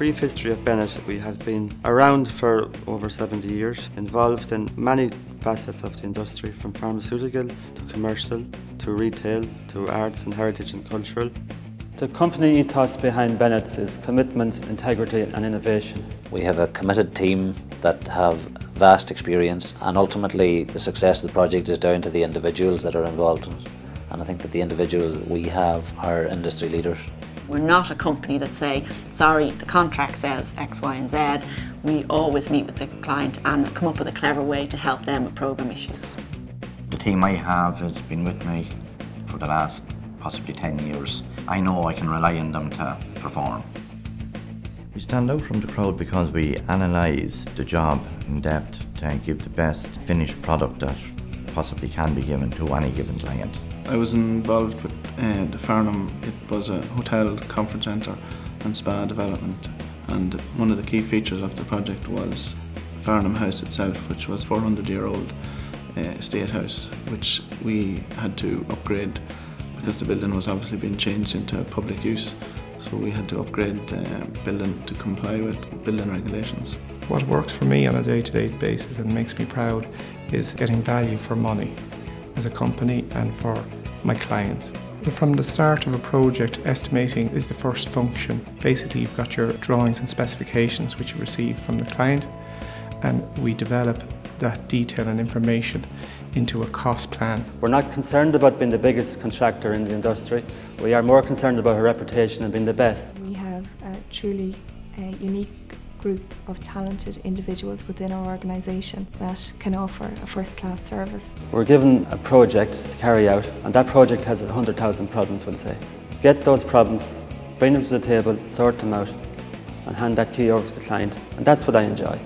brief history of Bennett, we have been around for over 70 years, involved in many facets of the industry from pharmaceutical to commercial to retail to arts and heritage and cultural. The company ethos behind Bennett's is commitment, integrity and innovation. We have a committed team that have vast experience and ultimately the success of the project is down to the individuals that are involved in it. And I think that the individuals that we have are industry leaders. We're not a company that say, sorry, the contract says X, Y and Z. We always meet with the client and come up with a clever way to help them with programme issues. The team I have has been with me for the last possibly 10 years. I know I can rely on them to perform. We stand out from the crowd because we analyse the job in depth to give the best finished product that possibly can be given to any given client. I was involved with uh, the Farnham. It was a hotel, conference centre and spa development and one of the key features of the project was Farnham House itself which was 400 year old uh, estate house which we had to upgrade because the building was obviously being changed into public use so we had to upgrade the uh, building to comply with building regulations. What works for me on a day-to-day -day basis and makes me proud is getting value for money as a company and for my clients. From the start of a project, estimating is the first function. Basically, you've got your drawings and specifications which you receive from the client, and we develop that detail and information into a cost plan. We're not concerned about being the biggest contractor in the industry. We are more concerned about our reputation and being the best. We have a truly uh, unique group of talented individuals within our organisation that can offer a first-class service. We're given a project to carry out and that project has 100,000 problems, we'll say. Get those problems, bring them to the table, sort them out and hand that key over to the client and that's what I enjoy.